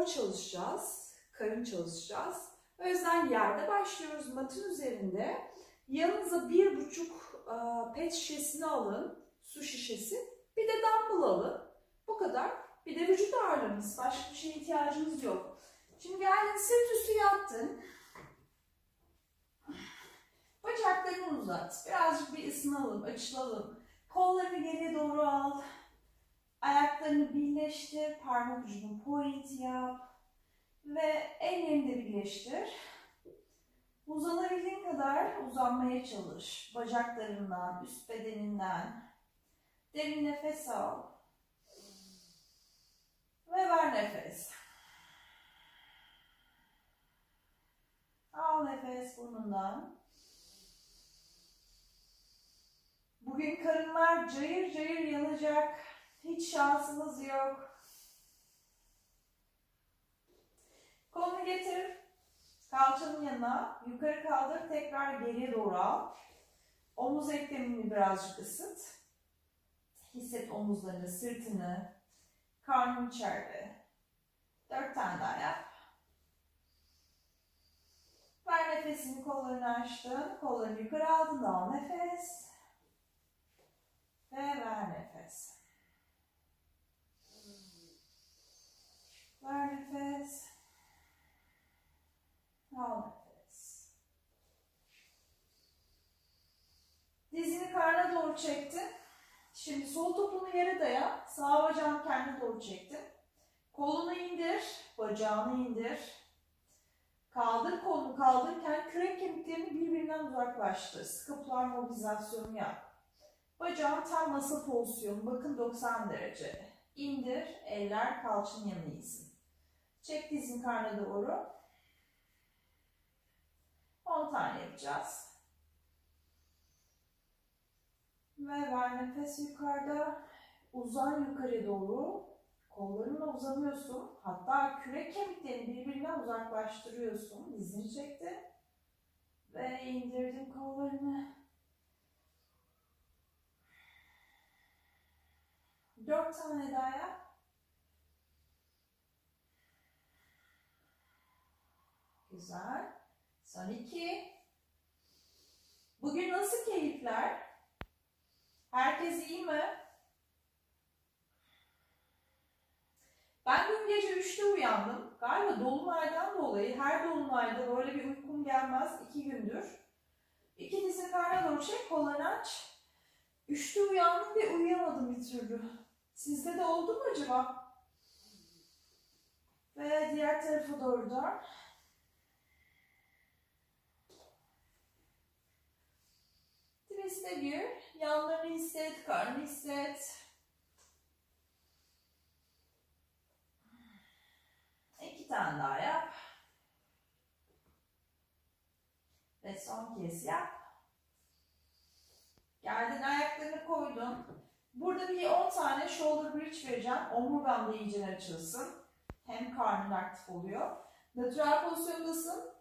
kor çalışacağız. Karın çalışacağız. O yüzden yerde başlıyoruz. Matın üzerinde yanınıza bir buçuk e, pet şişesini alın. Su şişesi. Bir de dumbbell alın. Bu kadar. Bir de vücut ağırlığınız. Başka bir şeye ihtiyacınız yok. Şimdi geldin sırt üstü yattın. Bacaklarını uzat. Birazcık bir ısınalım, açılalım. Kollarını geriye doğru al. Ayaklarını birleştir. Parmak ucunu point yap. Ve ellerini de birleştir. Uzanabildiğin kadar uzanmaya çalış. Bacaklarından, üst bedeninden. Derin nefes al. Ve ver nefes. Al nefes burnundan. Bugün karınlar cayır cayır yanacak. Hiç şansımız yok. Kolunu getir. Kalçanın yanına. Yukarı kaldır. Tekrar geriye doğru al. Omuz eklemini birazcık ısıt. Hisset omuzlarını, sırtını. Karnın içeride. Dört tane daha yap. Ver nefesini, kollarını açtın. Kollarını yukarı aldın. Al nefes. Ve ver nefes. Ver nefes. Al nefes. Dizini karna doğru çektin. Şimdi sol topunu yere daya. Sağ bacağını kendine doğru çektin. Kolunu indir. Bacağını indir. Kaldır kolunu kaldırırken kürek kemiklerini birbirinden uzaklaştır. Skapular mobilizasyonu yap. Bacağın tam masa pozisyonu. Bakın 90 derece. İndir. Eller kalçanın yanına insin. Çek dizin karnına doğru. 10 tane yapacağız. Ve ver nefes yukarıda. Uzan yukarı doğru. Kollarınla uzanıyorsun. Hatta kürek kemiklerini birbirinden uzaklaştırıyorsun. Dizini çektin. Ve indirdin kollarını. Dört tane daha yap. Güzel. Son iki. Bugün nasıl keyifler? Herkes iyi mi? Ben dün gece 3'te uyandım. Galiba dolunaydan dolayı her dolunayda böyle bir uykum gelmez iki gündür. İki dizin karnına doğru çek, kollarını aç. 3'te uyandım ve uyuyamadım bir türlü. Sizde de oldu mu acaba? Ve diğer tarafa doğru dön. Twist'e gir. Yanlarını hisset, karnını hisset. İki tane daha yap. Ve son kez yap. Geldin ayaklarını koydun. Burada bir 10 tane shoulder bridge vereceğim. Omurgan da iyice açılsın. Hem karnın aktif oluyor. Natural pozisyondasın.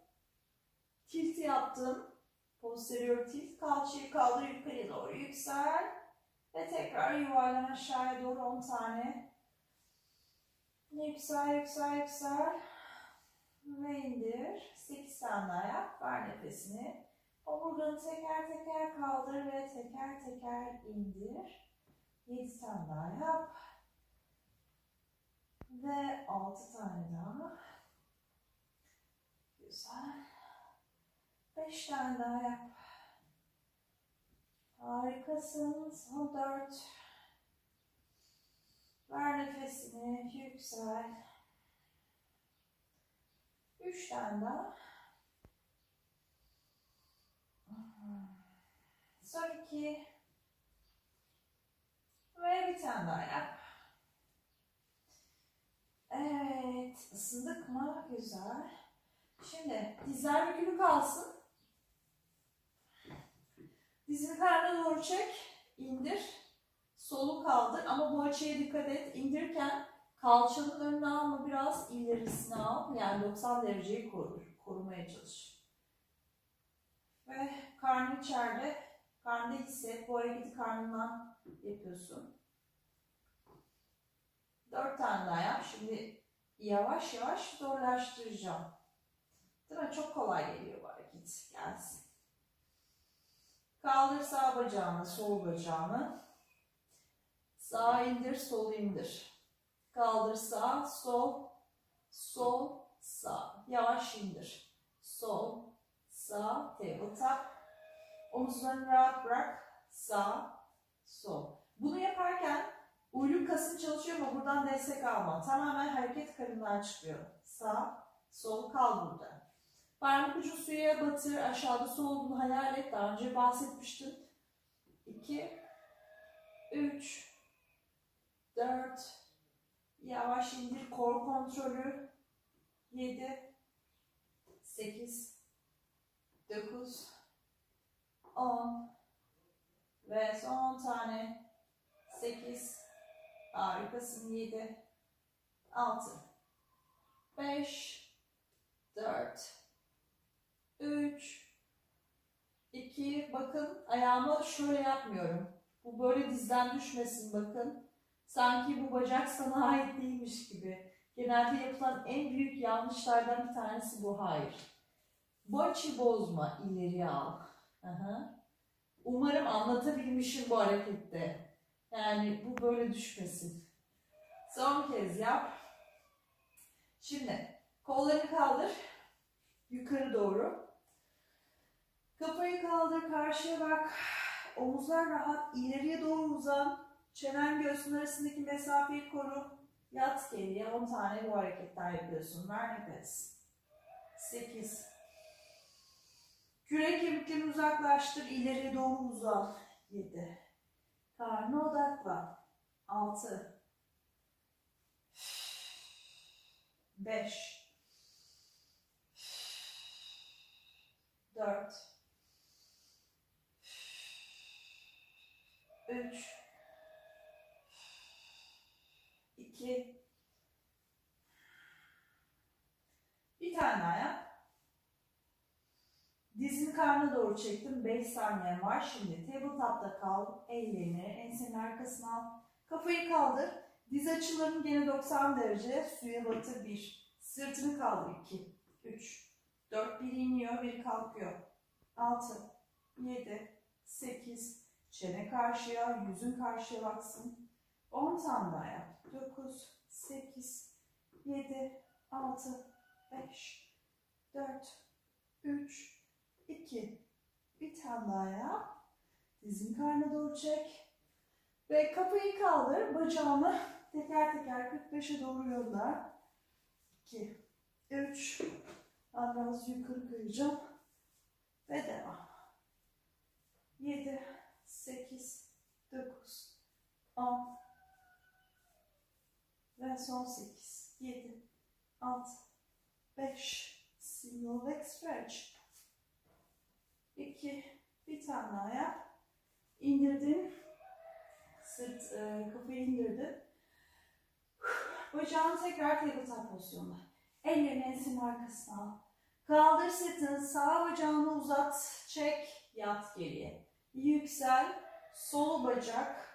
Tilt yaptım. Posterior tilt. Kalçayı kaldır yukarıya doğru yüksel. Ve tekrar yuvarlan aşağıya doğru 10 tane. Yüksel, yüksel, yüksel. Ve indir. 8 tane yap. Ver nefesini. Omurganı teker teker kaldır ve teker teker indir. 7 tane daha yap. Ve 6 tane daha. Güzel. 5 tane daha yap. Harikasın. Son 4. Ver nefesini. Yüksel. 3 tane daha. Son 2. Ve bir tane daha yap. Evet, ısındık mı? Güzel. Şimdi dizler bükülü kalsın. Dizini karnına doğru çek, indir. Solu kaldır ama bu açıya dikkat et. İndirirken kalçanın önüne alma, biraz ilerisine al. Yani 90 dereceyi koru, korumaya çalış. Ve karnı içeride. Karnı hisset. Bu hareketi karnından yapıyorsun. Dört tane daha yap. Şimdi Yavaş yavaş zorlaştıracağım. Değil mi? Çok kolay geliyor bu hareket. Gelsin. Kaldır sağ bacağını, sol bacağını. Sağ indir, sol indir. Kaldır sağ, sol, sol, sağ. Yavaş indir. Sol, sağ, tabletop. Omuzlarını rahat bırak. Sağ, sol. Bunu yaparken uyluk kasın çalışıyor ama buradan destek alma. Tamamen hareket karından çıkıyor. Sağ, sol kal burada. Parmak ucu suya batır. Aşağıda su hayal et. Daha önce bahsetmiştim. 2, 3, 4, yavaş indir. Kor kontrolü. 7, 8, 9, 10 ve son tane 8 harikasın 7 6 5 4 3 2 bakın ayağımı şöyle yapmıyorum. Bu böyle dizden düşmesin bakın. Sanki bu bacak sana ait değilmiş gibi. Genelde yapılan en büyük yanlışlardan bir tanesi bu. Hayır. Bu açıyı bozma. ileriye al. Aha. Umarım anlatabilmişim bu harekette. Yani bu böyle düşmesin. Son kez yap. Şimdi kollarını kaldır. Yukarı doğru. Kafayı kaldır, karşıya bak. Omuzlar rahat, ileriye doğru uzan. Çenen göğsün arasındaki mesafeyi koru. Yat geriye. 10 tane bu hareketler yapıyorsun. Ver nefes. 8. Kürek kemiklerini uzaklaştır. ileriye doğru uzan. 7. Karnına odaklan. 6. 5. 4. 3. 2. Bir tane daha yap. Karnına doğru çektim. 5 saniye var. Şimdi tabletop'ta kal. Ellerini ensenin arkasına al. Kafayı kaldır. Diz açılarını gene 90 derece suya batır. 1. Sırtını kaldır. 2. 3. 4. 1 iniyor. 1 kalkıyor. 6. 7. 8. Çene karşıya. Yüzün karşıya baksın. 10 tane daha yap. 9. 8. 7. 6. 5. 4. 3. 2. Bir tane daha yap. Dizin karnına doğru çek. Ve kafayı kaldır. Bacağını teker teker 45'e doğru gönder. 2. 3. Ben biraz yukarı kayacağım. Ve devam. 7. 8. 9. 10. Ve son 8. 7. 6. 5. Single leg stretch. 2, bir tane daha yap. İndirdin. Sırt, e, kafayı indirdin. Bacağını tekrar tabletop pozisyonda. Ellerini ensenin arkasına al. Kaldır sırtını, sağ bacağını uzat, çek, yat geriye. Yüksel, sol bacak,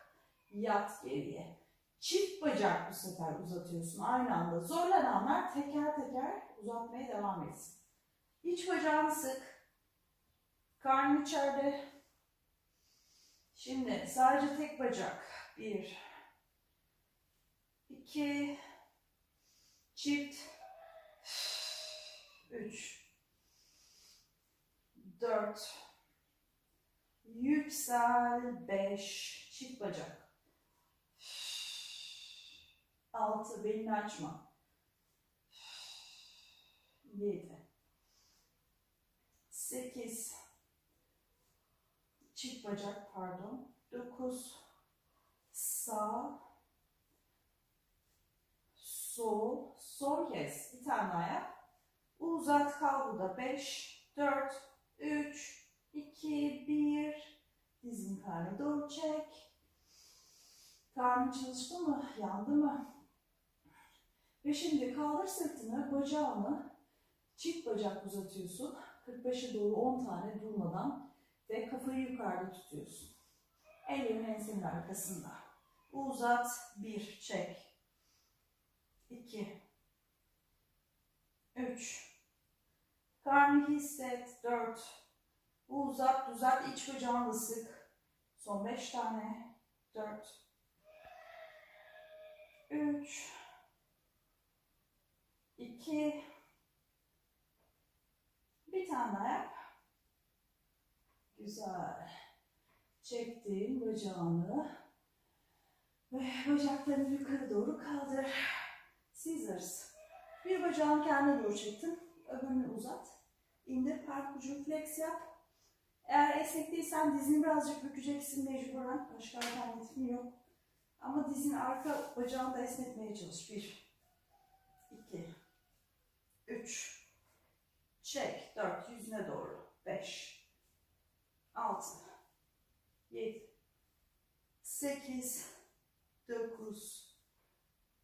yat geriye. Çift bacak bu sefer uzatıyorsun aynı anda. Zorlananlar teker teker uzatmaya devam etsin. İç bacağını sık. Karnın içeride. Şimdi sadece tek bacak. Bir. iki, Çift. Üç. Dört. Yüksel. Beş. Çift bacak. Altı. Belini açma. Yedi. Sekiz çift bacak pardon. 9 sağ. Sol. Son kez bir tane ayak uzat kal burada. 5 4 3 2 1 dizin karnı doğru çek. Karnın çalıştı mı? Yandı mı? Ve şimdi kaldır sırtını bacağını. Çift bacak uzatıyorsun. 45'e doğru 10 tane durmadan ve kafayı yukarıda tutuyorsun. Ellerin ensenin arkasında. Uzat, bir, çek. İki, 3 Karnı hisset. 4 Uzat, düzelt. iç bacağını sık. Son 5 tane. 4 3 2 Bir tane daha yap. Güzel. Çektin bacağını. Ve bacaklarını yukarı doğru kaldır. Scissors. Bir bacağını kendine doğru çektin. Öbürünü uzat. İndir park ucunu flex yap. Eğer esnek değilsen dizini birazcık bükeceksin mecburen. Başka alternatifin yok. Ama dizin arka bacağını da esnetmeye çalış. Bir, iki, üç, çek. Dört, yüzüne doğru. Beş, altı, yedi, sekiz, dokuz,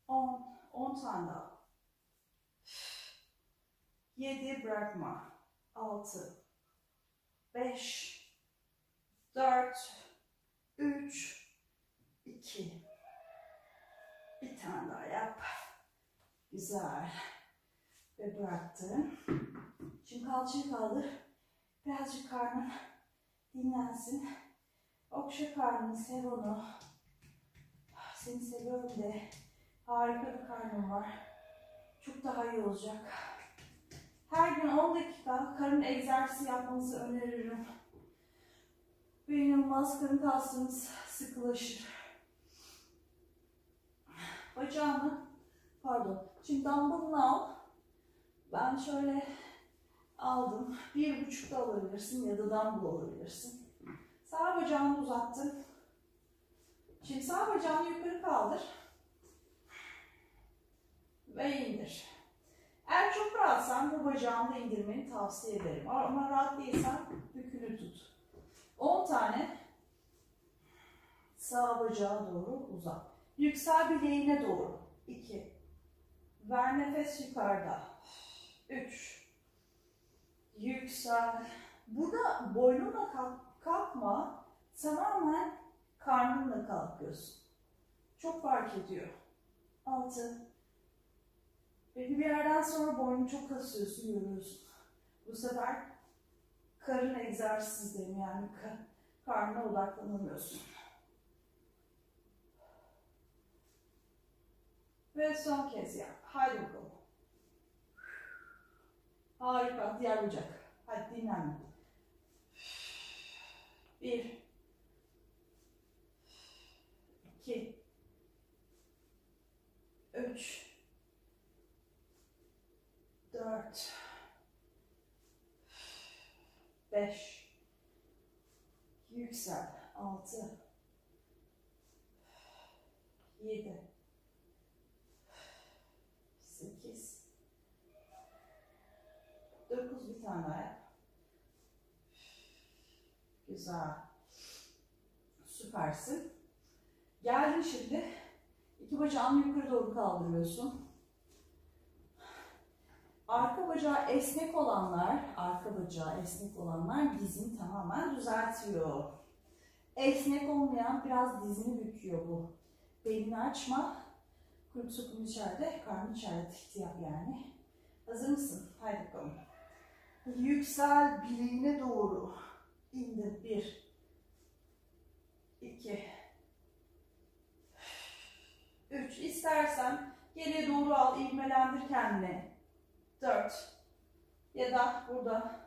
on. On tane daha. Yedi bırakma. Altı, beş, dört, üç, iki. Bir tane daha yap. Güzel. Ve bıraktın. Şimdi kalçayı kaldır. Birazcık karnın dinlensin. Okşa karnını, sev onu. Seni seviyorum de. Harika bir karnım var. Çok daha iyi olacak. Her gün 10 dakika karın egzersizi yapmanızı öneririm. Ve inanılmaz karın kaslarınız sıkılaşır. Bacağını, pardon, şimdi dumbbell'ını al. Ben şöyle aldım. Bir buçuk da alabilirsin ya da dumbbell alabilirsin. Sağ bacağını uzattın. Şimdi sağ bacağını yukarı kaldır. Ve indir. Eğer çok rahatsan bu bacağını indirmeni tavsiye ederim. Ama rahat değilsen bükülü tut. 10 tane sağ bacağa doğru uzat. Yüksel bileğine doğru. 2. Ver nefes yukarıda. 3. Yüksel. Burada boynunla kalk, kalkma. Tamamen karnınla kalkıyorsun. Çok fark ediyor. 6. Belli bir yerden sonra boynu çok kasıyorsun, yoruyorsun. Bu sefer karın egzersizleri yani karnına odaklanamıyorsun. Ve son kez yap. Haydi bakalım. Harika. Diğer bacak. Hadi dinlen. Bir. iki, Üç. Dört. Beş. Yüksel. Altı. Yedi. Sekiz. Dokuz bir tane daha yap. Güzel. Süpersin. Geldin şimdi. İki bacağını yukarı doğru kaldırıyorsun. Arka bacağı esnek olanlar, arka bacağı esnek olanlar dizini tamamen düzeltiyor. Esnek olmayan biraz dizini büküyor bu. Belini açma. Kulüp sokumu içeride, karnı içeride tifti yap yani. Hazır mısın? Haydi bakalım. Yüksel bileğine doğru. İndir. Bir. iki, Üç. İstersen geriye doğru al, ivmelendir kendini. 4 ya da burada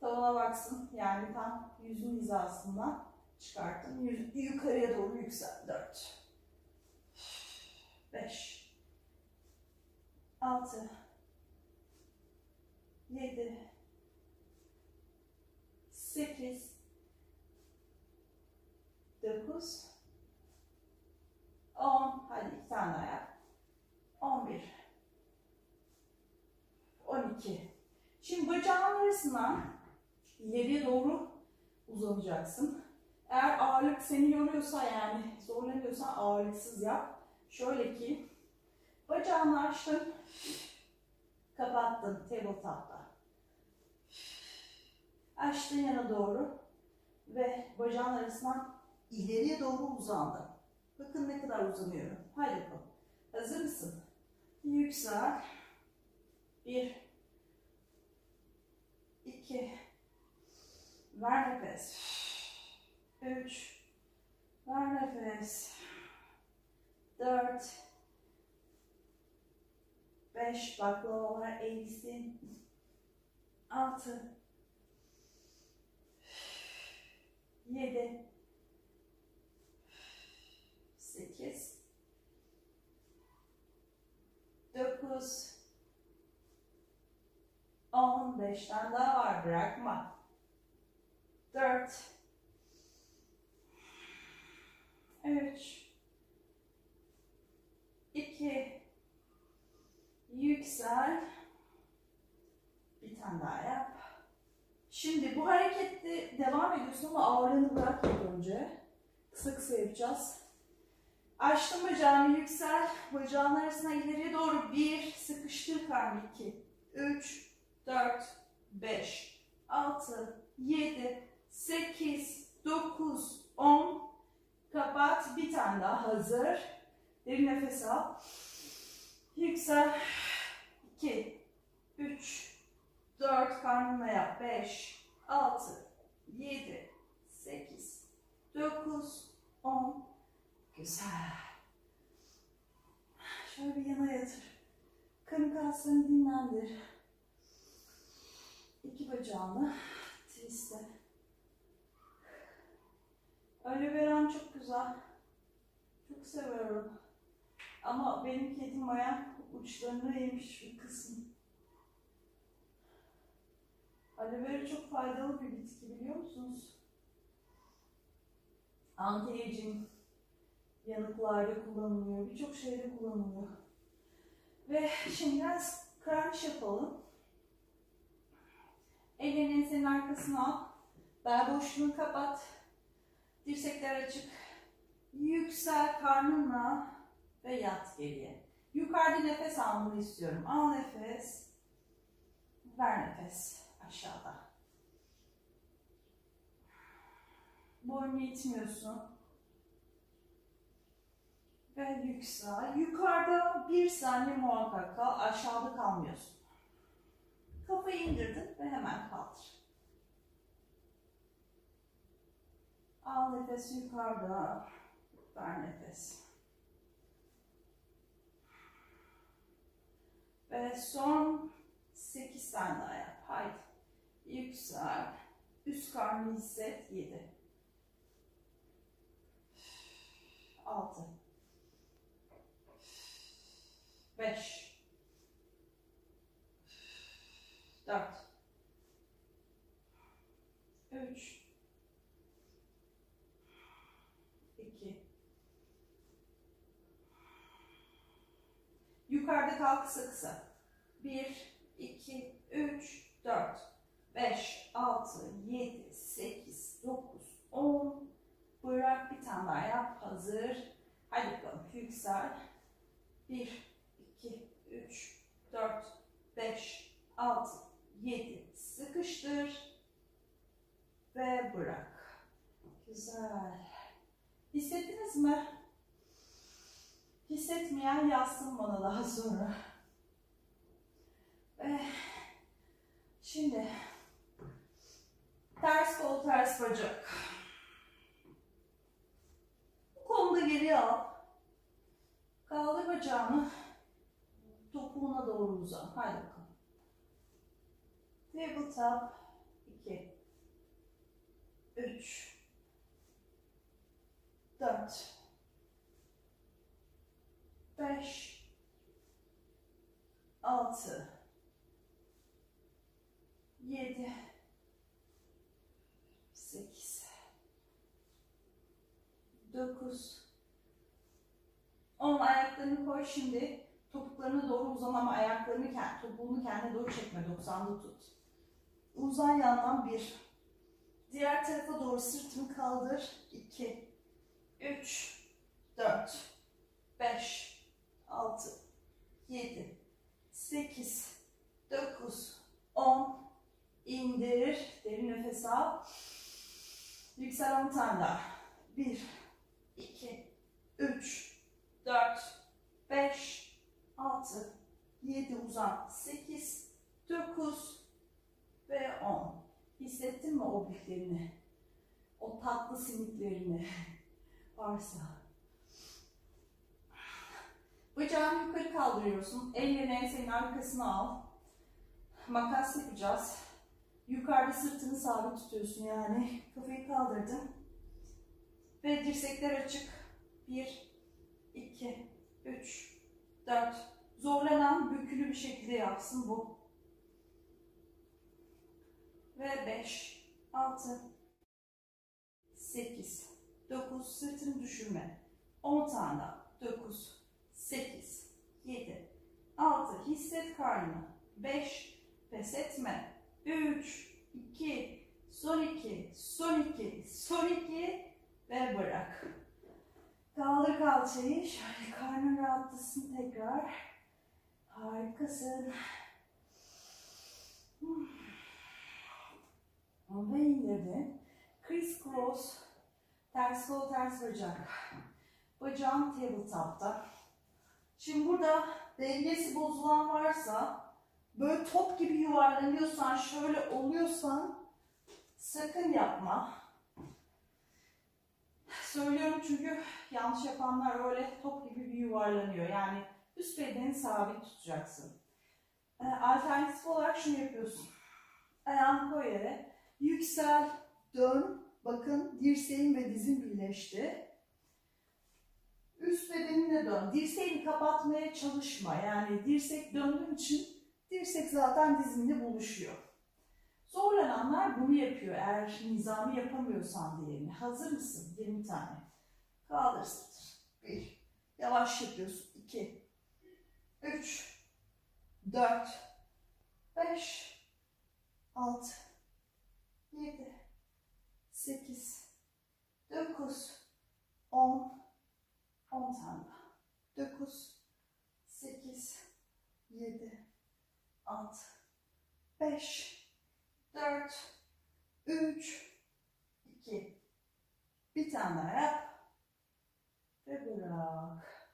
tavana baksın yani tam yüzün hizasından çıkarttım. Yüz, yukarıya doğru yüksel. 4 5 6 7 8 9 10 hadi iki daha yap. 11 12. Şimdi bacağın arasından ileriye doğru uzanacaksın. Eğer ağırlık seni yoruyorsa yani zorlanıyorsan ağırlıksız yap. Şöyle ki bacağını açtın, kapattın tabletop'ta. Açtın yana doğru ve bacağın arasından ileriye doğru uzandın. Bakın ne kadar uzanıyorum. Haydi bakalım. Hazır mısın? Yüksel. Bir, 2 ver nefes 3 ver nefes 4 5 baklavalar eğilsin 6 7 8 9 10 5'ten daha var bırakma. 4 3 2 yüksel. Bir tane daha yap. Şimdi bu harekette devam ediyorsun ama ağırlığını bırak ilk önce. Kısa kısa yapacağız açtım bacağını yüksel. Bacağın arasına ileriye doğru bir sıkıştır karnı 2 3 4 5 6 7 8 9 10 kapat bir tane daha hazır. Derin nefes al. Yüksel. 2 3 4 karnına yap. 5 6 7 8 9 10 güzel. Şöyle bir yana yatır. Karın kaslarını dinlendir. İki bacağını twist'e. Öyle veren çok güzel. Çok seviyorum. Ama benim kedim ayak uçlarını yemiş bir kısım. Aloe vera çok faydalı bir bitki biliyor musunuz? Anti-aging yanıklarda kullanılıyor, birçok şeyde kullanılıyor. Ve şimdi biraz crunch yapalım. Ellerini ensenin arkasına al. Bel boşluğunu kapat. Dirsekler açık. Yüksel karnınla ve yat geriye. Yukarıda nefes almanı istiyorum. Al nefes. Ver nefes aşağıda. Boynu itmiyorsun. Ve yüksel. Yukarıda bir saniye muhakkak kal. Aşağıda kalmıyorsun. Kafayı indirdin ve hemen kaldır. Al nefes yukarıda. Ver nefes. Ve son 8 tane daha yap. Haydi. Yüksel. Üst karnı hisset. 7. 6. 5. 4. 3. 2. Yukarıda kal kısa kısa. 1, 2, 3, 4, 5, 6, 7, 8, 9, 10. Bırak bir tane daha yap. Hazır. Hadi bakalım. Yüksel. 1, 2, 3, 4, 5, 6, 7. Sıkıştır. Ve bırak. Güzel. Hissettiniz mi? Hissetmeyen yazsın bana daha sonra. Ve şimdi ters kol ters bacak. Kolunu da geriye al. Kaldır bacağını. Topuğuna doğru uzan. Haydi bakalım. Tabletop 2 3 4 5 6 7 8 9 10 ayaklarını koy şimdi. Topuklarına doğru uzan ama ayaklarını topuğunu kendine doğru çekme. 90'da tut. Uzan yandan 1. Diğer tarafa doğru sırtını kaldır. 2 3 4 5 6 7 8 9 10 indir derin nefes al. Yüksel 10 tane daha 1 2 3 4 5 6 7 uzan 8 9 ve 10 Hissettin mi obliklerini? O tatlı simitlerini varsa. Bacağını yukarı kaldırıyorsun. Ellerini ensenin arkasına al. Makas yapacağız. Yukarıda sırtını sabit tutuyorsun yani. Kafayı kaldırdın. Ve dirsekler açık. 1, 2, 3, 4. Zorlanan bükülü bir şekilde yapsın bu. Ve 5, 6, 8, 9. Sırtını düşürme. 10 tane daha. 9, 8, 7, 6. Hisset karnını. 5, pes etme. 3, 2, son 2, son 2, son 2 ve bırak. Kaldır kalçayı. Şöyle karnın rahatlasın tekrar. Harikasın. Ve indirdin. Criss cross. Ters kol ters bacak. Bacağın tabletop'ta. Şimdi burada dengesi bozulan varsa böyle top gibi yuvarlanıyorsan, şöyle oluyorsan sakın yapma. Söylüyorum çünkü yanlış yapanlar öyle top gibi bir yuvarlanıyor. Yani üst bedeni sabit tutacaksın. Ee, alternatif olarak şunu yapıyorsun. Ayağını koy yere. Yüksel, dön. Bakın dirseğin ve dizin birleşti. Üst bedenine dön. Dirseğini kapatmaya çalışma. Yani dirsek döndüğün için dirsek zaten dizinle buluşuyor. Zorlananlar bunu yapıyor. Eğer nizami yapamıyorsan diyelim. Hazır mısın? 20 tane. Kaldır sırtır. 1. Yavaş yapıyorsun. 2. 3. 4. 5. 6. 7. 8. 9. 10. 10 tane daha. 9. 8. 7. 6. 5. 4, 3, 2. Bir tane daha yap. Ve bırak.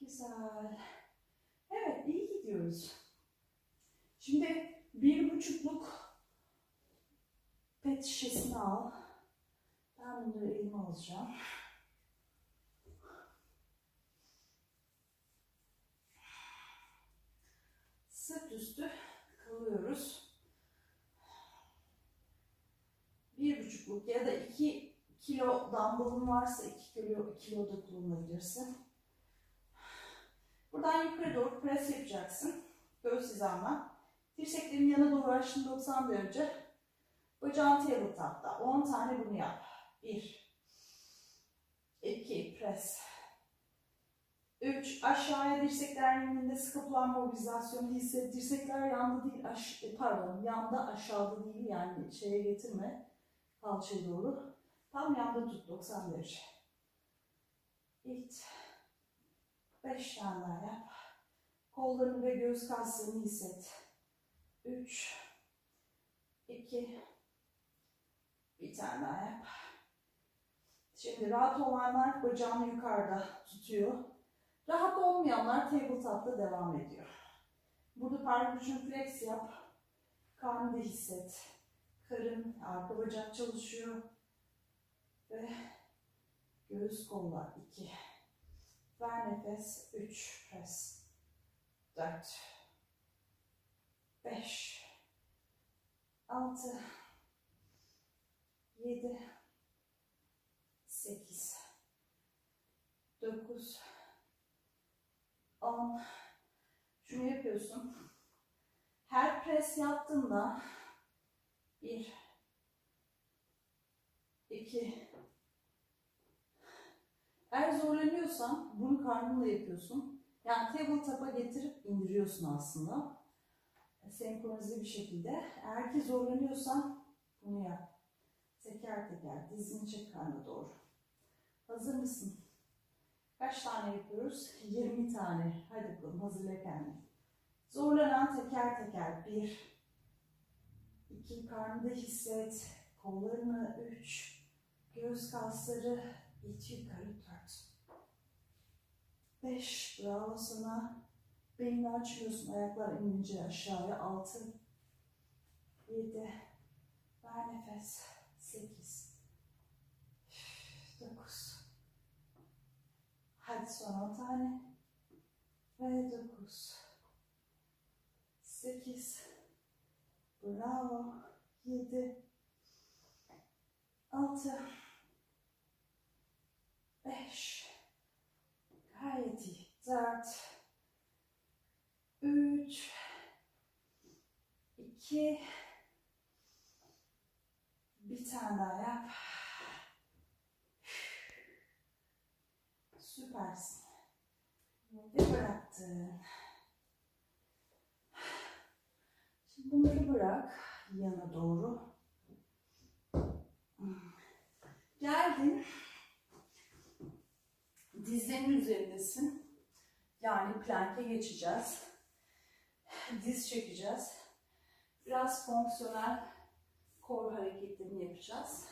Güzel. Evet, iyi gidiyoruz. Şimdi bir buçukluk pet şişesini al. Ben bunları elime alacağım. Sırt üstü kalıyoruz. Bir buçukluk ya da iki kilo dumbbell'ın varsa iki kilo, kilo da kullanabilirsin. Buradan yukarı doğru pres yapacaksın. Göğüs hizanla. Dirseklerin yana doğru açtın 90 derece. Bacağın tabletop'ta. 10 tane bunu yap. 1 2 pres 3 aşağıya dirsekler yanında skapula mobilizasyonu hisset. Dirsekler yanda değil, aş pardon, yanda aşağıda değil yani şeye getirme kalçaya doğru. Tam yanda tut 90 derece. İt. 5 tane daha yap. Kollarını ve göğüs kaslarını hisset. 3 2 Bir tane daha yap. Şimdi rahat olanlar bacağını yukarıda tutuyor. Rahat olmayanlar tabletop'ta devam ediyor. Burada percussion flex yap. Karnını hisset. Karın, arka bacak çalışıyor. Ve göğüs kollar 2. Ver nefes 3 pres. 4 5 6 7 8 9 10 Şunu yapıyorsun. Her pres yaptığında 1 2 Eğer zorlanıyorsan bunu karnınla yapıyorsun. Yani tabletop'a getirip indiriyorsun aslında. Senkronize bir şekilde. Eğer ki zorlanıyorsan bunu yap. Teker teker dizini çek karnına doğru. Hazır mısın? Kaç tane yapıyoruz? 20 tane. Hadi bakalım hazırla kendini. Zorlanan teker teker. 1 2 karnında hisset. Kollarını 3 Göğüs kasları. İç yukarı 4 5 Bravo sana. Belini açıyorsun. Ayaklar inince aşağıya. 6 7 Ver nefes. 8 9 Hadi son 10 tane. Ve 9 8 Bravo. 7 6 5 Gayet iyi. 4 3 2 Bir tane daha yap. Süpersin. Ve bıraktın. Bunları bırak yana doğru. Geldin. Dizlerin üzerindesin. Yani plank'e geçeceğiz. Diz çekeceğiz. Biraz fonksiyonel kol hareketlerini yapacağız.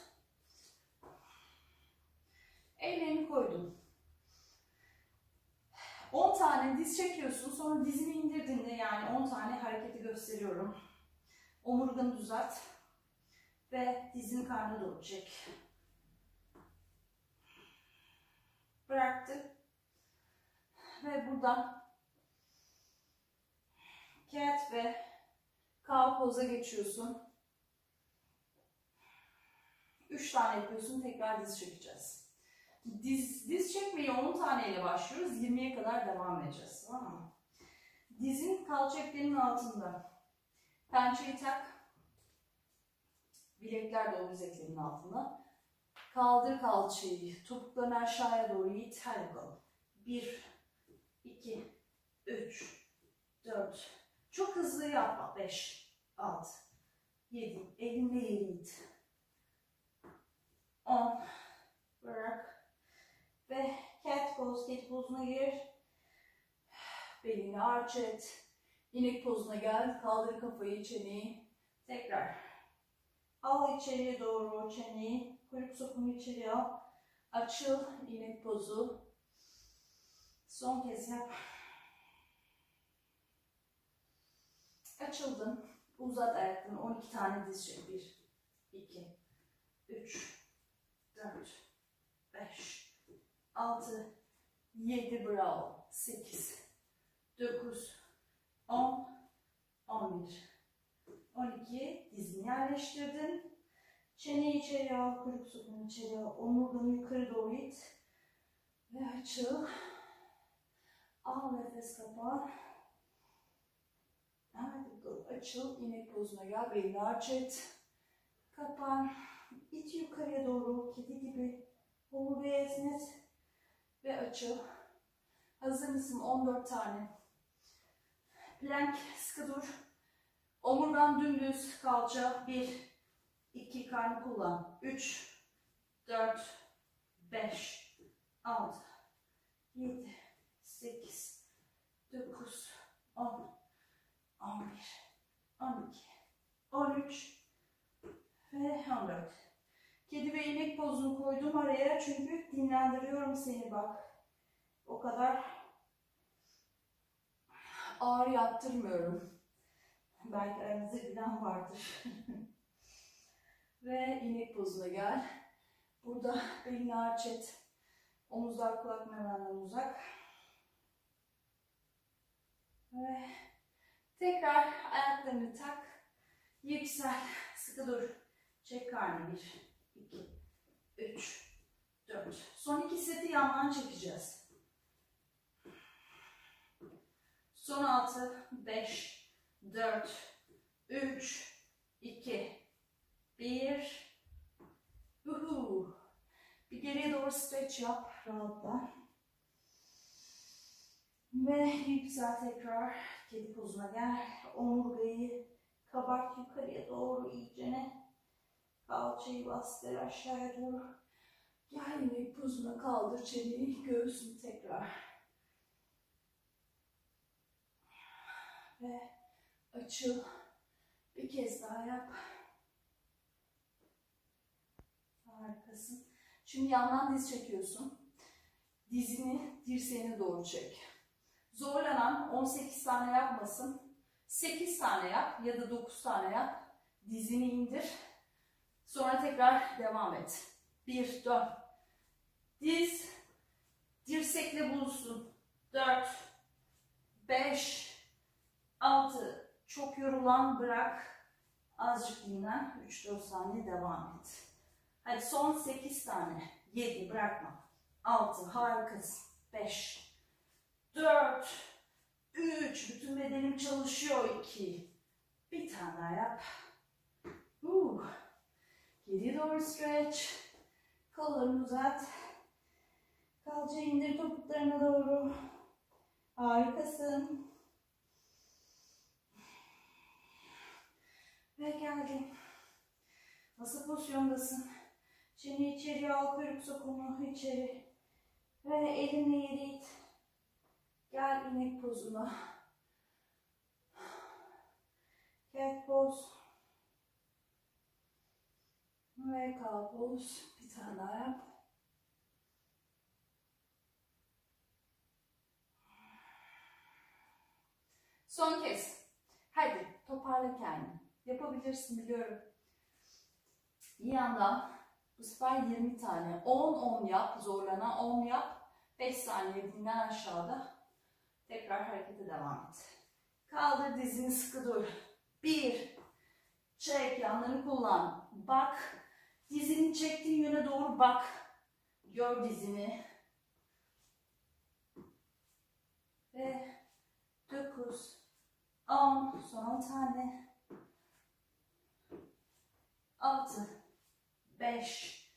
Ellerini koydum. 10 tane diz çekiyorsun. Sonra dizini indirdiğinde yani 10 tane hareketi gösteriyorum. Omurganı düzelt. Ve dizini karnına doğru çek. Bıraktı. Ve buradan cat ve cow poza geçiyorsun. 3 tane yapıyorsun. Tekrar diz çekeceğiz. Diz, diz çekmeyi 10 taneyle başlıyoruz. 20'ye kadar devam edeceğiz. Tamam mı? Dizin kalça eklerinin altında. Pençeyi tak. Bilekler de omuz eklerinin altında. Kaldır kalçayı. Topuklarını aşağıya doğru it. Hadi bakalım. 1, 2, 3, 4. Çok hızlı yapma. 5, 6, 7. Elinle yeri it. 10. Bırak. Ve cat cat pozuna gir. Belini arç et. İnek pozuna gel. Kaldır kafayı, çeneyi. Tekrar. Al içeriye doğru çeneyi. Kuyruk sokumu içeriye al. Açıl. inek pozu. Son kez yap. Açıldın. Uzat ayaklarını. 12 tane diz çek. 1, 2, 3, 4, 5, 6, 7, bravo. 8, 9, 10, 11, 12. Dizini yerleştirdin. Çeneyi içeri al, kuyruk sokumunu içeri al. Omurganı yukarı doğru it. Ve açıl. Al nefes bakalım. Açıl. inek pozuna gel. Belini aç et. Kapan. İt yukarıya doğru. Kedi gibi. Omurgayı esnet. Ve açıl. Hazır mısın? 14 tane. Plank. Sıkı dur. Omurgan dümdüz. Kalça. 1, 2 karnı kullan. 3, 4, 5, 6, 7, 8, 9, 10, 11, 12, 13 ve 14. Kedi ve inek pozunu koydum araya çünkü dinlendiriyorum seni bak. O kadar ağır yaptırmıyorum. Belki aranızda bilen vardır. ve inek pozuna gel. Burada belini aç et. Omuzlar kulak memenden uzak. Ve tekrar ayaklarını tak. Yüksel. Sıkı dur. Çek karnı. 1, 2, 3, 4. Son iki seti yandan çekeceğiz. Son 6, 5, 4, 3, 2, 1. Uhu. Bir geriye doğru stretch yap. Rahatla. Ve yüksel tekrar. Kedi pozuna gel. Omurgayı kabart yukarıya doğru iyicene. Kalçayı bastır aşağıya doğru. Gel inek pozuna kaldır çeneyi. Göğsünü tekrar. Ve açıl. Bir kez daha yap. Harikasın. Şimdi yandan diz çekiyorsun. Dizini dirseğine doğru çek. Zorlanan 18 tane yapmasın. 8 tane yap ya da 9 tane yap. Dizini indir. Sonra tekrar devam et. Bir, dön. Diz, dirsekle buluşsun. Dört, beş, altı. Çok yorulan bırak. Azıcık dinlen. Üç, dört saniye devam et. Hadi son sekiz tane. Yedi, bırakma. Altı, harikasın. Beş, dört, üç. Bütün bedenim çalışıyor. İki. Bir tane daha yap. Geriye doğru stretch. Kollarını uzat. Kalça indir topuklarına doğru. Harikasın. Ve geldin. Nasıl pozisyondasın? Çeni içeri al, kuyruk sokumu içeri. Ve elini yere it. Gel inek pozuna. Cat pose. Ve kalpoz. Bir tane daha yap. Son kez. Hadi toparla kendini. Yapabilirsin biliyorum. Bir yandan bu sefer 20 tane. 10-10 yap. Zorlanan 10 yap. 5 saniye dinlen aşağıda. Tekrar harekete devam et. Kaldır dizini sıkı dur. 1 Çek yanlarını kullan. Bak. Dizini çektiğin yöne doğru bak. Gör dizini. Ve 9 10 son 10 tane. 6 5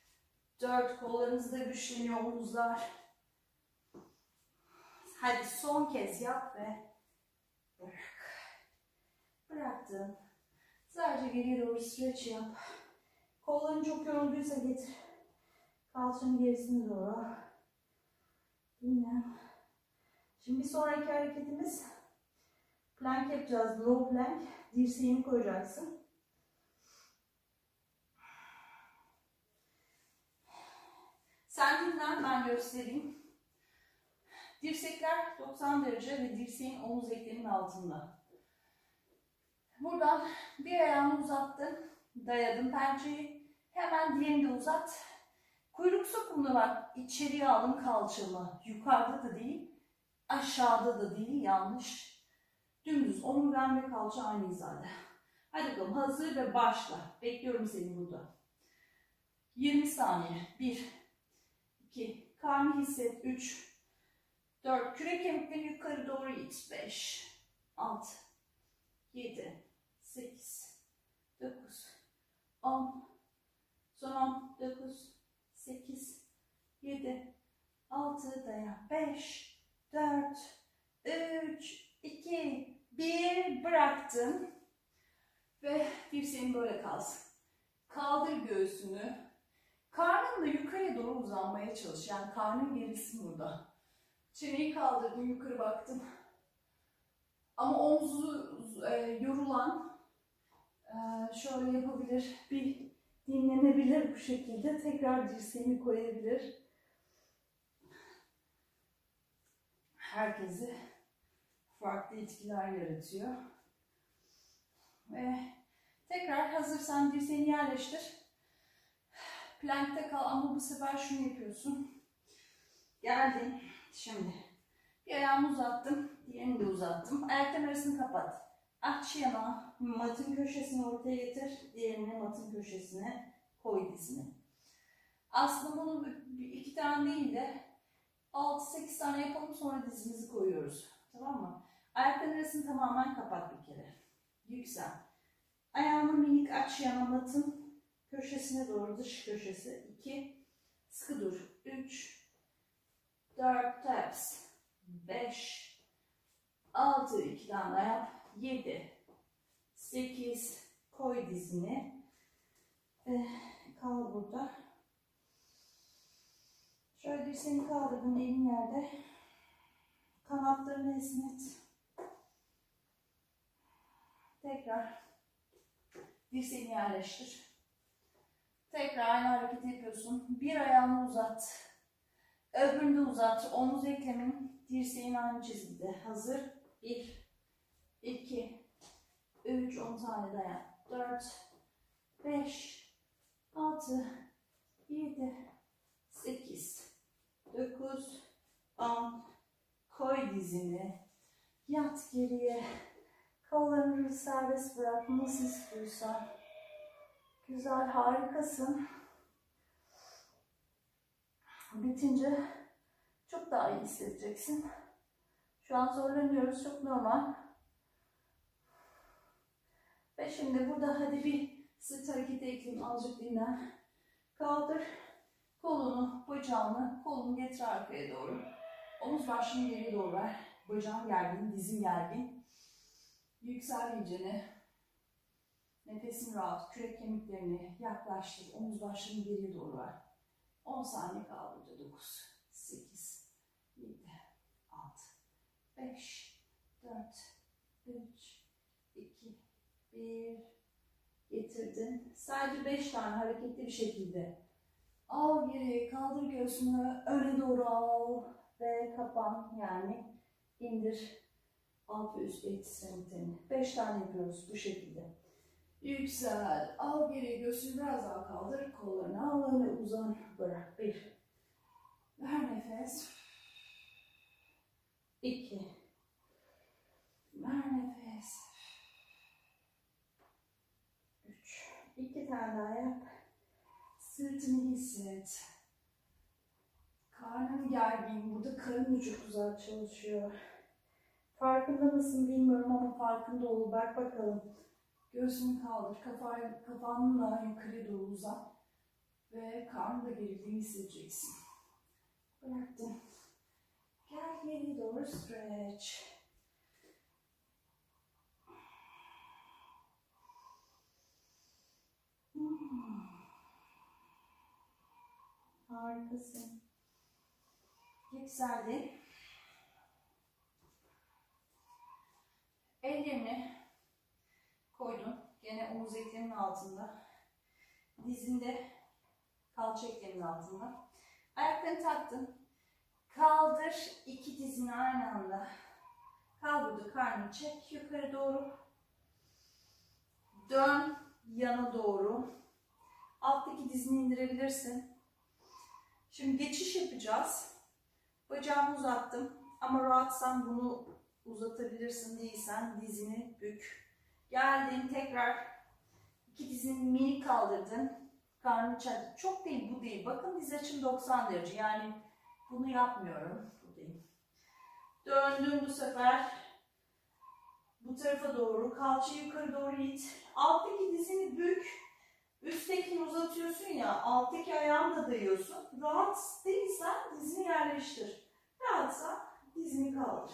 4 kollarınız da güçleniyor omuzlar. Hadi son kez yap ve bırak. Bıraktın. Sadece geriye doğru stretch yap. Kolların çok yorulduysa getir. Kalçanın gerisine doğru. Dinlen. Şimdi bir sonraki hareketimiz plank yapacağız. Low plank. Dirseğini koyacaksın. Sen dinlen ben göstereyim. Dirsekler 90 derece ve dirseğin omuz ekleminin altında. Buradan bir ayağını uzattın. Dayadım pençeyi. Hemen diğerini de uzat. Kuyruk sokumunu bak. İçeriye alın kalçamı. Yukarıda da değil. Aşağıda da değil. Yanlış. Dümdüz. Omurgan ve kalça aynı hizada. Hadi bakalım. Hazır ve başla. Bekliyorum seni burada. 20 saniye. 1 2 Karnı hisset. 3 4 Kürek kemikleri yukarı doğru it. 5 6 7 8 9 10 son 10 9 8 7 6 dayan 5 4 3 2 1 bıraktım ve dirseğin böyle kalsın. Kaldır göğsünü. Karnınla yukarıya doğru uzanmaya çalış. Yani karnın gerisi burada. Çeneyi kaldırdım, yukarı baktım. Ama omzu e, yorulan şöyle yapabilir. Bir dinlenebilir bu şekilde. Tekrar dirseğini koyabilir. Herkese farklı etkiler yaratıyor. Ve tekrar hazırsan dirseğini yerleştir. Plankte kal ama bu sefer şunu yapıyorsun. Geldin. Şimdi bir ayağımı uzattım. Diğerini de uzattım. Ayakların arasını kapat. Aç yana. Matın köşesini ortaya getir. Diğerini matın köşesine koy dizini. Aslında bunu iki tane değil de 6-8 tane yapalım sonra dizimizi koyuyoruz. Tamam mı? Ayakların arasını tamamen kapat bir kere. Yüksel. Ayağını minik aç yana matın köşesine doğru dış köşesi. 2. Sıkı dur. 3. 4 taps. 5. 6. 2 tane daha yap. 7. 8. Koy dizini. Ee, kal burada. Şöyle dirseğini kaldırdın elin yerde. Kanatlarını esnet. Tekrar dirseğini yerleştir. Tekrar aynı hareketi yapıyorsun. Bir ayağını uzat. Öbürünü uzat. Omuz eklemin dirseğin aynı çizgide. Hazır. 1, 2, 3, 10 tane dayan. 4, 5, 6, 7, 8, 9, 10. Koy dizini. Yat geriye. Kollarını serbest bırak. Nasıl istiyorsan. Güzel, harikasın. Bitince çok daha iyi hissedeceksin. Şu an zorlanıyoruz. Çok normal. Ve şimdi burada hadi bir sırt hareketi ekleyeyim. Azıcık dinlen. Kaldır. Kolunu, bacağını, kolunu getir arkaya doğru. Omuz başını geriye doğru ver. Bacağın gergin, dizin gergin. Yüksel iyicene. Nefesin rahat. Kürek kemiklerini yaklaştır. Omuz başını geriye doğru ver. 10 saniye kaldı. 9, 8, 7, 6, 5, 4, 3, 2, 1. Getirdin. Sadece 5 tane hareketli bir şekilde. Al geri, kaldır göğsünü, öne doğru al ve kapan yani indir alt ve üst ekstremiteni. 5 tane yapıyoruz bu şekilde. Yüksel, al geri, göğsünü biraz daha kaldır, kollarını al, öne uzan, bırak. 1. Ver nefes. 2. Ver nefes. 3. 2 tane daha yap. Sırtını hisset. Karnın gergin. Burada karın ucu güzel çalışıyor. Farkında mısın bilmiyorum ama farkında ol. Bak bakalım. Göğsünü kaldır. Kafa, kafanı da yukarıya doğru uzat. Ve karnı da gerildiğini hissedeceksin. Bıraktım. Gel geri doğru stretch. Harikasın. Yükseldi. Ellerini koydun. Gene omuz ekleminin altında. Dizinde kalça ekleminin altında. Ayaklarını taktın. Kaldır iki dizini aynı anda. Kaldırdı karnını çek yukarı doğru. Dön yana doğru. Alttaki dizini indirebilirsin. Şimdi geçiş yapacağız. Bacağımı uzattım ama rahatsan bunu uzatabilirsin değilsen dizini bük. Geldin tekrar iki dizini mini kaldırdın. Karnını çaktın. Çok değil bu değil. Bakın diz açım 90 derece. Yani bunu yapmıyorum. Bu değil. Döndüm bu sefer. Bu tarafa doğru. Kalçayı yukarı doğru it. Alttaki dizini bük. Üsttekini uzatıyorsun ya, alttaki ayağını da dayıyorsun. Rahat değilsen dizini yerleştir. Rahatsa dizini kaldır.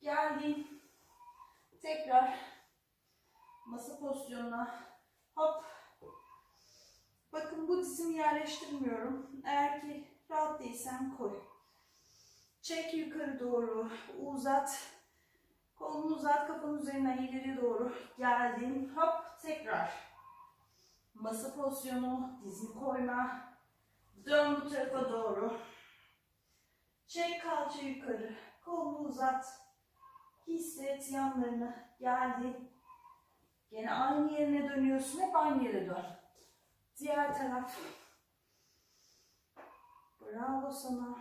Geldin. Tekrar masa pozisyonuna. Hop. Bakın bu dizimi yerleştirmiyorum. Eğer ki rahat değilsen koy. Çek yukarı doğru. Uzat. Kolunu uzat kafanın üzerinden ileri doğru. Geldin. Hop. Tekrar. Masa pozisyonu, dizini koyma. Dön bu tarafa doğru. Çek kalça yukarı. Kolunu uzat. Hisset yanlarını. Geldi. Gene aynı yerine dönüyorsun. Hep aynı yere dön. Diğer taraf. Bravo sana.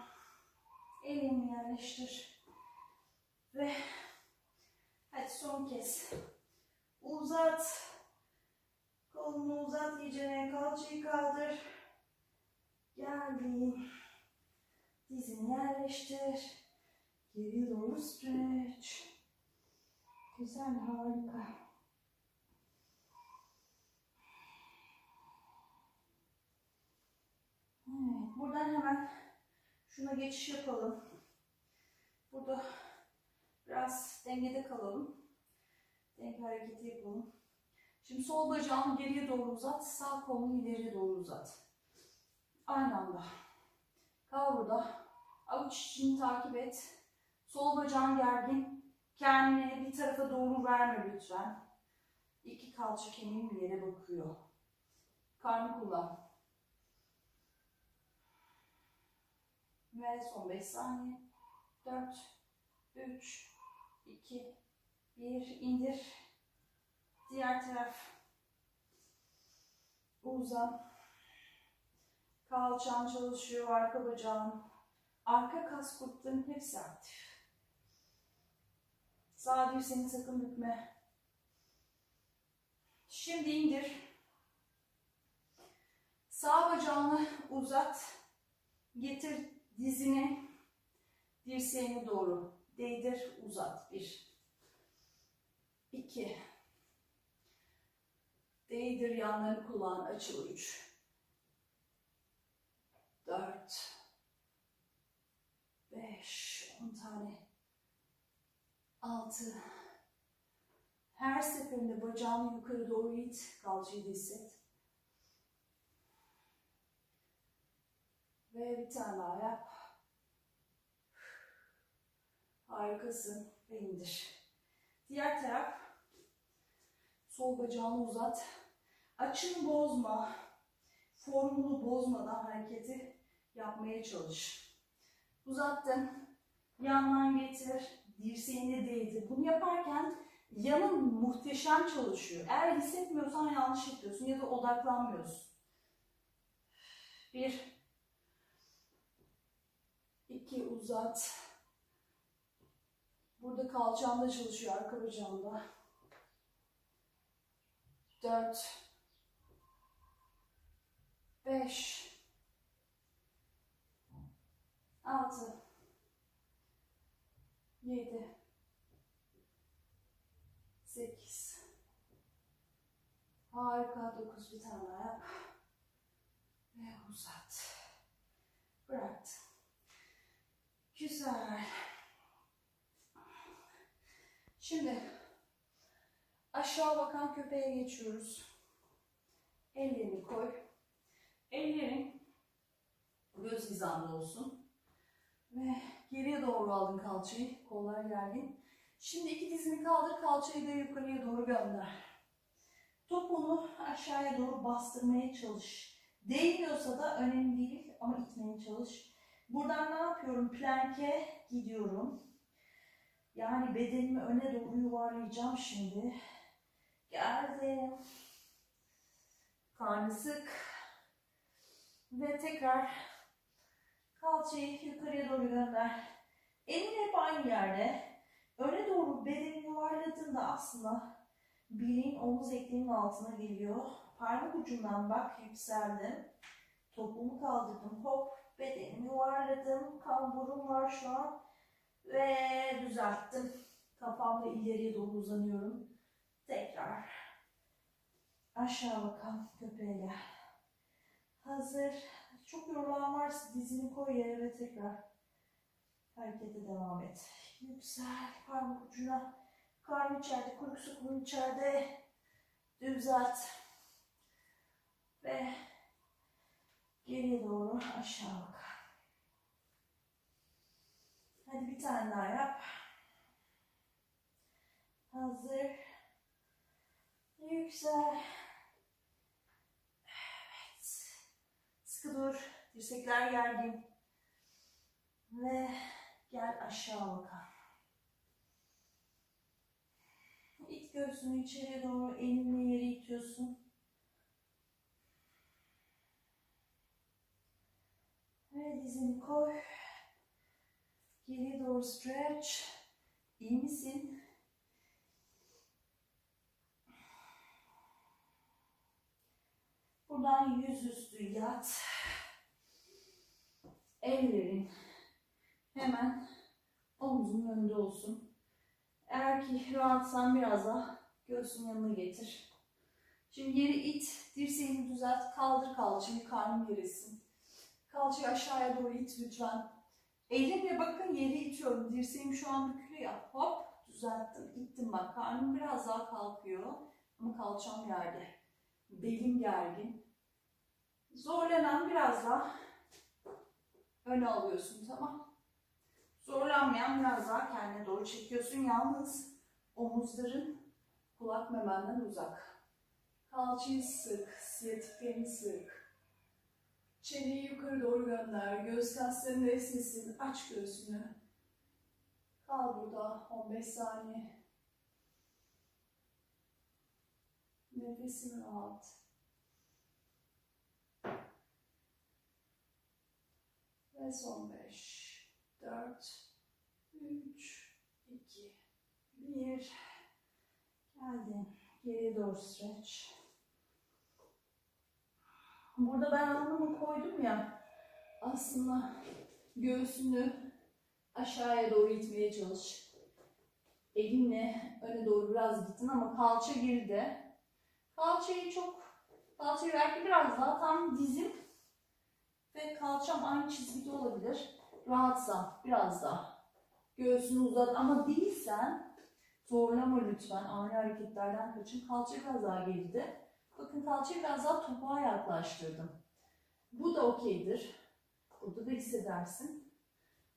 Elini yerleştir. Ve hadi son kez. Uzat. Kolunu uzat iyicene, kalçayı kaldır. Geldin. Dizini yerleştir. Geri doğru stretch. Güzel, harika. Evet, buradan hemen şuna geçiş yapalım. Burada biraz dengede kalalım. Denge hareketi yapalım. Şimdi sol bacağını geriye doğru uzat, sağ kolunu ileriye doğru uzat. Aynı anda. Kal burada. Avuç içini takip et. Sol bacağın gergin. Kendini bir tarafa doğru verme lütfen. İki kalça kemiğin bir yere bakıyor. Karnı kullan. Ve son 5 saniye. 4, 3, 2, 1. indir. Diğer taraf. Uzan. Kalçan çalışıyor, arka bacağın. Arka kas grupların hepsi aktif. Sağ dirseğini sakın bükme. Şimdi indir. Sağ bacağını uzat. Getir dizini dirseğine doğru. Değdir, uzat. Bir. İki. Değdir yanlarını kullan. Açıl. Üç. Dört. Beş. On tane. Altı. Her seferinde bacağını yukarı doğru it. Kalçayı da hisset. Ve bir tane daha yap. Harikasın. Ve indir. Diğer taraf. Sol bacağını uzat. Açını bozma. Formunu bozmadan hareketi yapmaya çalış. Uzattın. Yandan getir. Dirseğine değdir. Bunu yaparken yanın muhteşem çalışıyor. Eğer hissetmiyorsan yanlış yapıyorsun ya da odaklanmıyorsun. Bir, iki uzat. Burada kalçamda çalışıyor, arka bacağımda. Dört, beş, altı, yedi, sekiz. Harika, dokuz bir tane daha yap. Ve uzat. Bıraktım. Güzel. Şimdi aşağı bakan köpeğe geçiyoruz. Ellerini koy. Ellerin göz hizanda olsun. Ve geriye doğru aldın kalçayı. Kollar gergin. Şimdi iki dizini kaldır. Kalçayı da yukarıya doğru gönder. Topunu aşağıya doğru bastırmaya çalış. Değmiyorsa da önemli değil ama itmeye çalış. Buradan ne yapıyorum? Plank'e gidiyorum. Yani bedenimi öne doğru yuvarlayacağım şimdi. Geldim. Karnı sık. Ve tekrar kalçayı yukarıya doğru gönder. Elin hep aynı yerde. Öne doğru bedeni yuvarladığında aslında bileğin omuz ekliğinin altına geliyor. Parmak ucundan bak yükseldim. Topumu kaldırdım. Hop bedenimi yuvarladım. Kamburum var şu an. Ve düzelttim. Kafamla ileriye doğru uzanıyorum. Tekrar. Aşağı bakan köpeğe gel. Hazır. Çok yorulan varsa dizini koy yere ve tekrar harekete devam et. Yüksel. Parmak ucuna. Karnı içeride, kuyruk sokumun içeride. Düzelt. Ve geriye doğru aşağı bak. Hadi bir tane daha yap. Hazır. Yüksel. Evet. Sıkı dur. Dirsekler gergin. Ve gel aşağı bakalım. İt göğsünü içeriye doğru elinle yere itiyorsun. Ve dizini koy. Geriye doğru stretch. İyi misin? Buradan yüzüstü yat. Ellerin hemen omzunun önünde olsun. Eğer ki rahatsan biraz daha göğsün yanına getir. Şimdi yeri it, dirseğini düzelt, kaldır kalçayı, karnın gerilsin. Kalçayı aşağıya doğru it lütfen. Elimle bakın yeri itiyorum. Dirseğim şu an bükülü ya. Hop düzelttim. ittim bak. Karnım biraz daha kalkıyor. Ama kalçam yerde. Belim gergin. Zorlanan biraz daha öne alıyorsun tamam. Zorlanmayan biraz daha kendine doğru çekiyorsun. Yalnız omuzların kulak memenden uzak. Kalçayı sık, siyatiklerini sık. Çeneyi yukarı doğru gönder. Göğüs kaslarını esnesin. Aç göğsünü. Kal burada 15 saniye. Nefesini alt. Ve son 5, 4, 3, 2, 1. Geldin. Geriye doğru stretch. Burada ben alnımı koydum ya. Aslında göğsünü aşağıya doğru itmeye çalış. Elinle öne doğru biraz gittin ama kalça geride. Kalçayı çok, kalçayı belki biraz daha tam dizim ve kalçam aynı çizgide olabilir. Rahatsa biraz daha. Göğsünü uzat ama değilsen zorlama lütfen. Ani hareketlerden kaçın. Kalça biraz daha geride. Bakın kalçayı biraz daha topuğa yaklaştırdım. Bu da okeydir. Burada da hissedersin.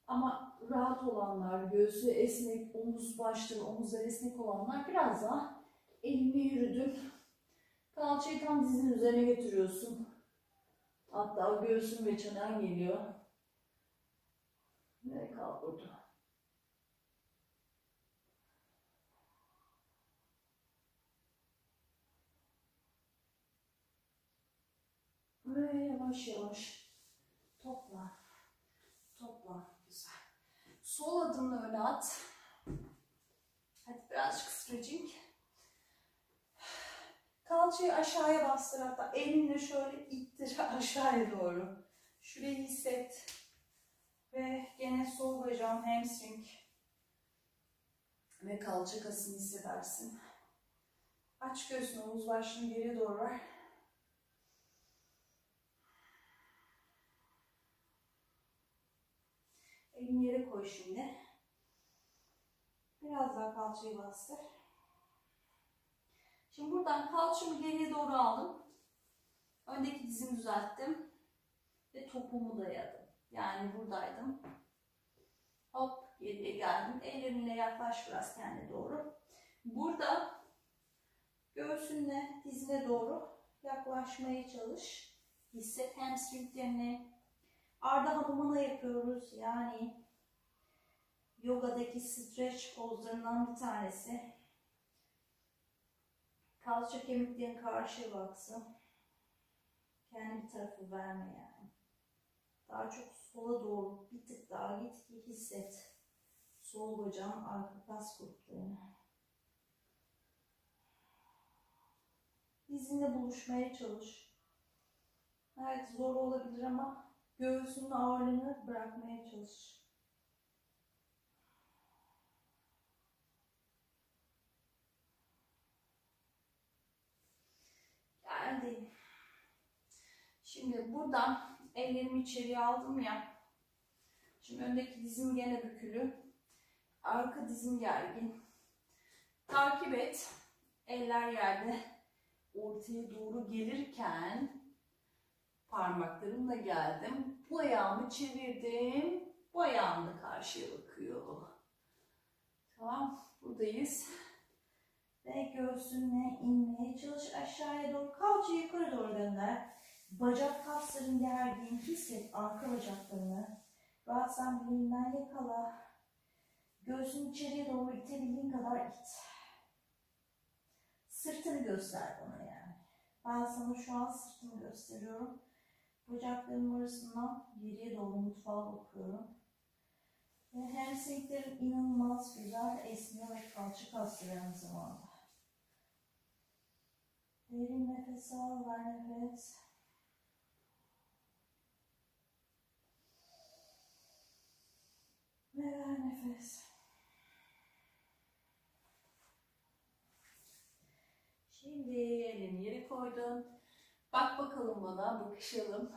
Ama rahat olanlar, göğsü esnek, omuz başları, omuzlar esnek olanlar biraz daha elini yürüdün. Kalçayı tam dizin üzerine getiriyorsun. Hatta göğsün ve çenen geliyor. Ve kal burada. Ve yavaş yavaş topla. Topla. Güzel. Sol adımla öne at. Hadi birazcık stretching. Kalçayı aşağıya bastır hatta elinle şöyle ittir aşağıya doğru. Şurayı hisset. Ve gene sol bacağın hamstring ve kalça kasını hissedersin. Aç göğsünü, omuz başını geriye doğru ver. Elini yere koy şimdi. Biraz daha kalçayı bastır. Şimdi buradan kalçamı geriye doğru aldım. Öndeki dizimi düzelttim. Ve topuğumu dayadım. Yani buradaydım. Hop geriye geldim. Ellerinle yaklaş biraz kendine doğru. Burada göğsünle dizine doğru yaklaşmaya çalış. Hisset hamstringlerini. Arda hamamını yapıyoruz. Yani yogadaki stretch pozlarından bir tanesi. Kalça kemiklerin karşıya baksın. Kendi bir tarafı verme yani. Daha çok sola doğru bir tık daha git ki hisset. Sol bacağın arka kas gruplarını. Dizinle buluşmaya çalış. Evet zor olabilir ama göğsünün ağırlığını bırakmaya çalış. Geldim. Şimdi buradan ellerimi içeriye aldım ya. Şimdi öndeki dizim gene bükülü. Arka dizim gergin. Takip et. Eller yerde. Ortaya doğru gelirken parmaklarımla geldim. Bu ayağımı çevirdim. Bu ayağım da karşıya bakıyor. Tamam. Buradayız. Ve göğsünle inmeye çalış aşağıya doğru. Kalçayı yukarı doğru gönder. Bacak kasların gergin. Hisset arka bacaklarını. Rahatsan bileğinden yakala. Göğsünü içeriye doğru itebildiğin kadar it. Sırtını göster bana yani. Ben sana şu an sırtımı gösteriyorum. Bacaklarım arasından geriye doğru mutfağa bakıyorum. Ve hamstringlerim inanılmaz güzel esniyor ve kalça kasları aynı zamanda. Derin nefes al, ver nefes. Ve ver nefes. Şimdi elini yere koydun. Bak bakalım bana, bakışalım.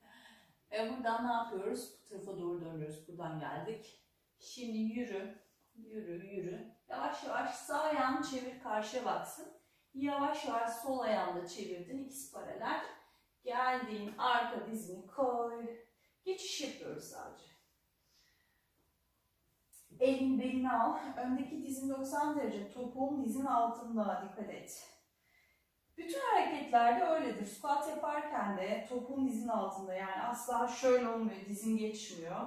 Ve buradan ne yapıyoruz? Bu tarafa doğru dönüyoruz. Buradan geldik. Şimdi yürü, yürü, yürü. Yavaş yavaş sağ ayağını çevir, karşıya baksın. Yavaş yavaş sol ayağını da çevirdin. İkisi paralel. Geldin, arka dizini koy. Geçiş yapıyoruz sadece. Elini beline al. Öndeki dizin 90 derece. Topuğun dizin altında. Dikkat et. Bütün hareketlerde öyledir. Squat yaparken de topuğun dizin altında. Yani asla şöyle olmuyor. Dizin geçmiyor.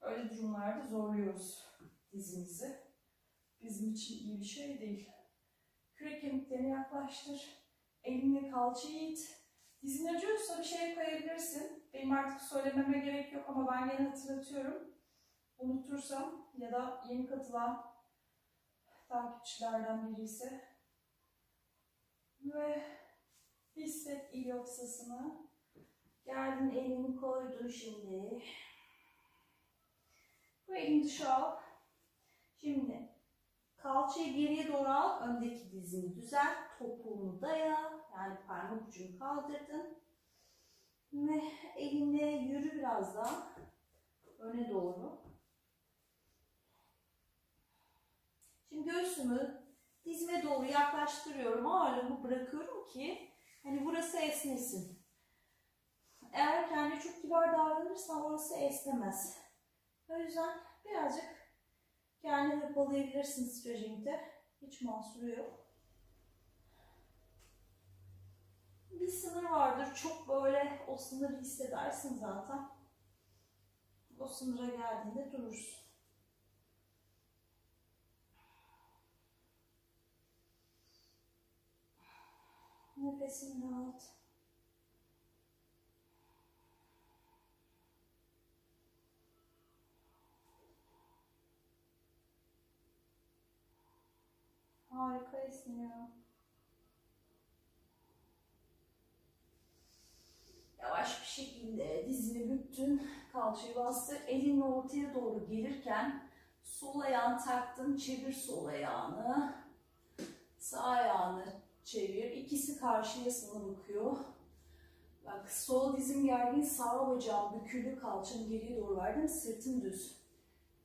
Öyle durumlarda zorluyoruz dizimizi. Bizim için iyi bir şey değil. Kürek kemiklerini yaklaştır. Elinle kalçayı it. Dizin acıyorsa bir şey koyabilirsin. Benim artık söylememe gerek yok ama ben yeni hatırlatıyorum. Unutursam ya da yeni katılan takipçilerden biri ise ve hisset ilyoksasını. Geldin elini koydun şimdi. Bu elini dışa al. Şimdi kalçayı geriye doğru al. Öndeki dizini düzelt. Topuğunu daya. Yani parmak ucunu kaldırdın. Ve elinle yürü biraz daha. Öne doğru. Şimdi göğsümü dizime doğru yaklaştırıyorum. Ağırlığımı bırakıyorum ki hani burası esnesin. Eğer kendi çok kibar davranırsan orası esnemez. O yüzden birazcık kendi hırpalayabilirsin stretching'de. Hiç mahsuru yok. Bir sınır vardır. Çok böyle o sınırı hissedersin zaten. O sınıra geldiğinde durursun. Nefesini rahat. Harika esniyor. Yavaş bir şekilde dizini büktün, kalçayı bastır. Elinle ortaya doğru gelirken sol ayağını taktın, çevir sol ayağını. Sağ ayağını çevir. İkisi karşıya sana bakıyor. Bak sol dizim gergin, sağ bacağım bükülü, kalçamı geriye doğru verdim, sırtım düz.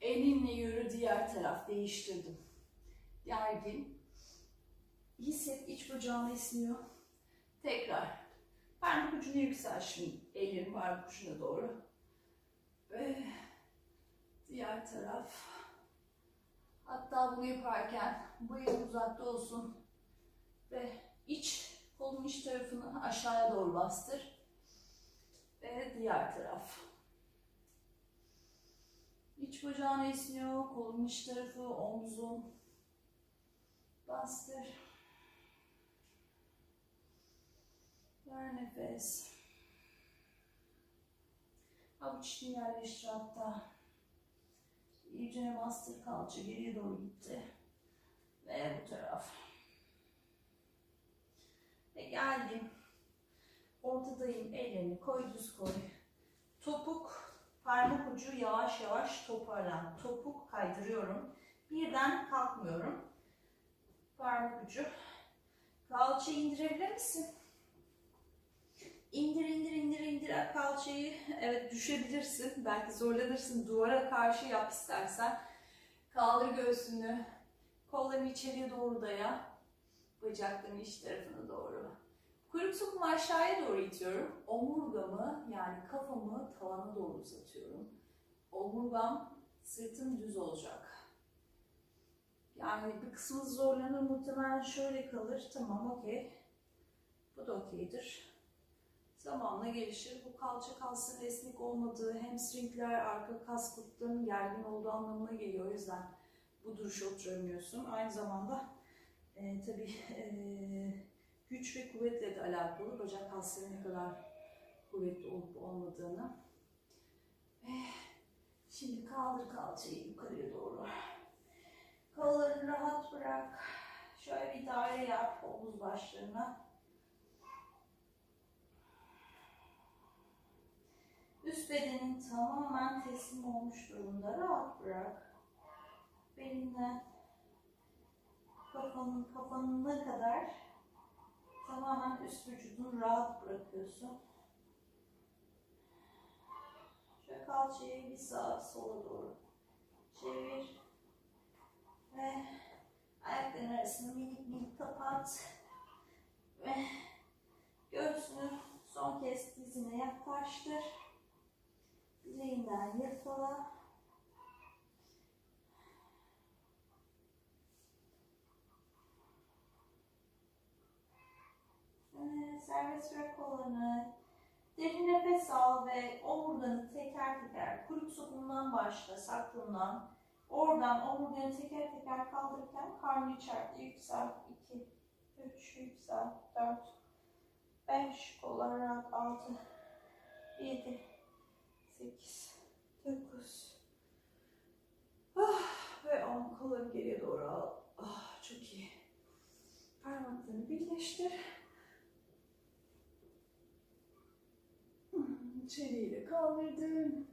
Elinle yürü diğer taraf, değiştirdim. Gergin. Hisset iç bacağını esniyor. Tekrar. Parmak ucunu yüksel şimdi. Ellerin parmak ucuna doğru. Ve diğer taraf. Hatta bunu yaparken el uzakta olsun. Ve iç, kolun iç tarafını aşağıya doğru bastır. Ve diğer taraf. İç bacağın esniyor, kolun iç tarafı, omzun. Bastır. Ver nefes. Avuç içini yerleştir hatta. İyice bastır kalça geriye doğru gitti. Ve bu taraf. Ve geldim. Ortadayım. Ellerini koy düz koy. Topuk parmak ucu yavaş yavaş toparlan. Topuk kaydırıyorum. Birden kalkmıyorum. Parmak ucu. Kalça indirebilir misin? İndir indir indir indir kalçayı. Evet düşebilirsin. Belki zorlanırsın. Duvara karşı yap istersen. Kaldır göğsünü. Kollarını içeriye doğru daya. Bacakların iç tarafına doğru. Kuyruk sokumu aşağıya doğru itiyorum. Omurgamı yani kafamı tavana doğru uzatıyorum. Omurgam sırtım düz olacak. Yani bir kısmı zorlanır muhtemelen şöyle kalır. Tamam okey. Bu da okeydir. Zamanla gelişir. Bu kalça kasların esnek olmadığı, hamstringler, arka kas gruplarının gergin olduğu anlamına geliyor. O yüzden bu duruşa oturamıyorsun. Aynı zamanda e, tabii e, güç ve kuvvetle de alakalı. Bacak kasları ne kadar kuvvetli olup olmadığını. Ve şimdi kaldır kalçayı yukarıya doğru. Kollarını rahat bırak. Şöyle bir daire yap omuz başlarına. Üst bedenin tamamen teslim olmuş durumda. Rahat bırak. Belinden kafanın kafanına kadar tamamen üst vücudunu rahat bırakıyorsun. Şöyle kalçayı bir sağa sola doğru çevir. Ve ayakların arasını minik minik kapat. Ve göğsünü son kez dizine yaklaştır. Bileğinden yakala. Ee, serbest bırak kollarını. Derin nefes al ve omurdanı teker teker kuyruk sokundan başla, sarklığından. Oradan omurdanı teker teker kaldırırken karnı içeride yüksel. 2, 3, yüksel. 4, 5, kollar rahat. 6, 7, 8, 9. Ah, ve 10 kolları geriye doğru al. Ah, çok iyi. Parmaklarını birleştir. Çeneyi kaldırdın.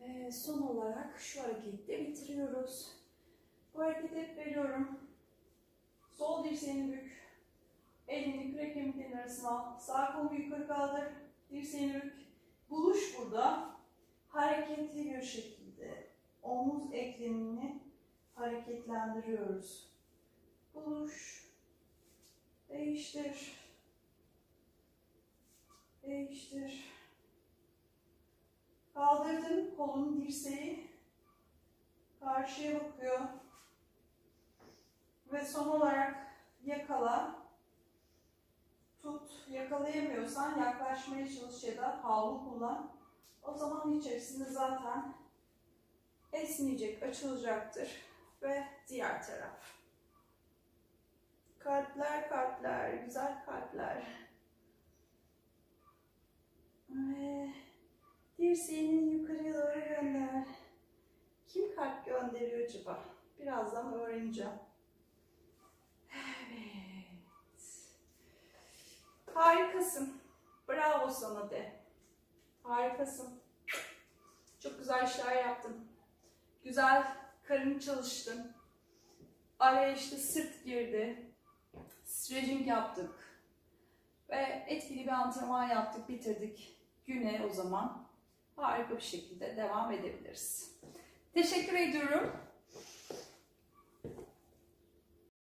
Ve son olarak şu hareketi bitiriyoruz. Bu hareketi hep veriyorum. Sol dirseğini bük. Elini kürek kemiklerinin arasına al. Sağ kolunu yukarı kaldır. Dirseğini bük. Buluş burada. Hareketli bir şekilde omuz eklemini hareketlendiriyoruz. Buluş. Değiştir. Değiştir. Kaldırdın kolun dirseği karşıya bakıyor. Ve son olarak yakala. Tut. Yakalayamıyorsan yaklaşmaya çalış ya da havlu kullan. O zaman içerisinde zaten esneyecek, açılacaktır. Ve diğer taraf. Kalpler, kalpler, güzel kalpler. Ve dirseğini yukarıya doğru gönder. Kim kalp gönderiyor acaba? Birazdan öğreneceğim. Evet. Harikasın. Bravo sana de. Harikasın. Çok güzel işler yaptın. Güzel karın çalıştın. Araya işte sırt girdi. Stretching yaptık. Ve etkili bir antrenman yaptık, bitirdik. Güne o zaman harika bir şekilde devam edebiliriz. Teşekkür ediyorum.